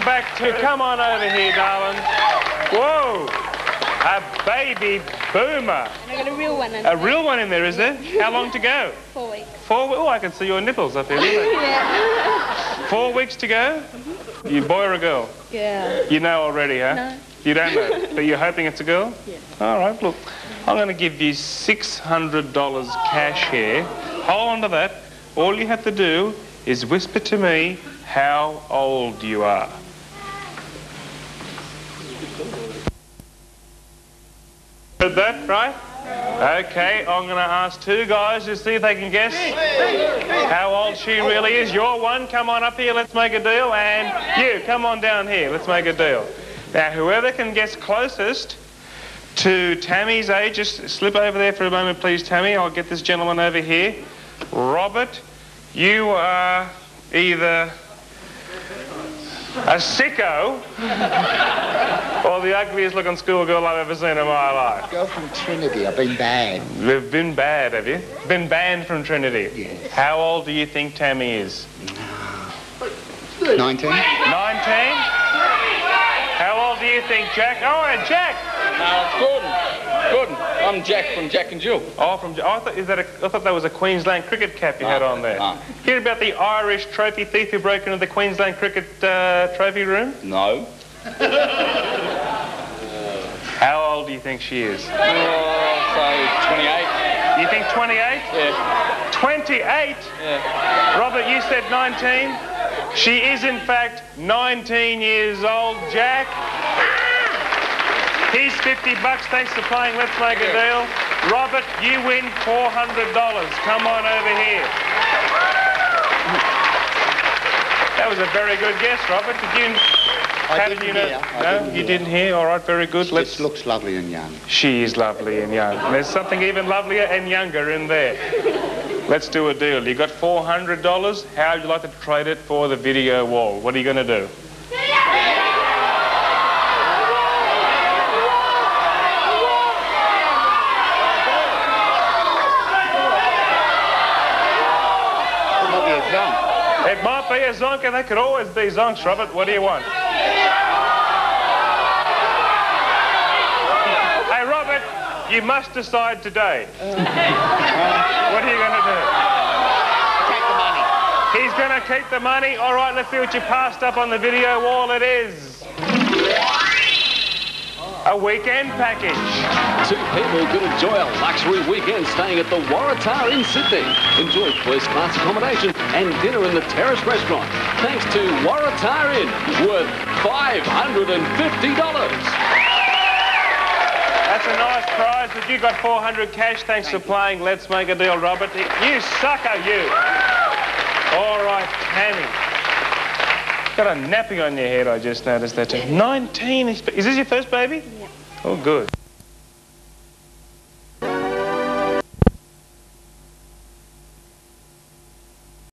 Jack, too. Come on over here, darling. Whoa. A baby boomer. And I got a real one in A real one in there, is there? How long to go? four weeks. Four. Oh, I can see your nipples up here. that. Four weeks to go. Mm-hmm. You boy or a girl? Yeah. You know already, huh? No. You don't know, but you're hoping it's a girl? Yeah. All right, look, I'm going to give you $600 cash here. Hold on to that. All you have to do is whisper to me how old you are. Heard that, right? Okay, I'm going to ask two guys to see if they can guess how old she really is. You're one, come on up here, let's make a deal. And you, come on down here, let's make a deal. Now, whoever can guess closest to Tammy's age, just slip over there for a moment, please, Tammy. I'll get this gentleman over here. Robert, you are either a sicko or the ugliest looking schoolgirl I've ever seen in my life. Girl from Trinity. I've been bad. You've been bad, have you? Been banned from Trinity? Yes. How old do you think Tammy is? 19? 19? Do you think Jack? Oh, and Jack! Uh, Gordon. Gordon. I'm Jack from Jack and Jill. Oh, from oh, I thought is that a, I thought that was a Queensland cricket cap you had Ah, on there. ah. Hear about the Irish trophy thief who broke into the Queensland cricket uh, trophy room? No. How old do you think she is? Oh, say 28. You think 28? Yeah. 28? Yeah. Robert, you said 19. She is, in fact, 19 years old. Jack, here's 50 bucks. Thanks for playing. Let's make a deal. Robert, you win $400. Come on over here. That was a very good guess, Robert. Did you? I didn't you know? hear. I no, didn't you hear. didn't hear. All right, very good. This Let's. looks lovely and young. She is lovely and young. And there's something even lovelier and younger in there. Let's do a deal. You got $400. How would you like to trade it for the video wall? What are you going to do? Might be a jump. It might be a zonk, and they could always be zonks, Robert. What do you want? Hey, Robert, you must decide today. what are you going to do? Take the money. He's going to keep the money. All right, let's see what you passed up on the video wall. It is a weekend package. Two people could enjoy a luxury weekend staying at the Waratah in Sydney. Enjoy first-class accommodation and dinner in the Terrace restaurant. Thanks to Waratah Inn, worth $550. That's a nice prize, but you got 400 cash. Thanks for playing. Let's make a deal, Robert. You sucker, you. All right, Tammy. Got a nappy on your head, I just noticed that. too. 19. Is this your first baby? Yeah. Oh, good.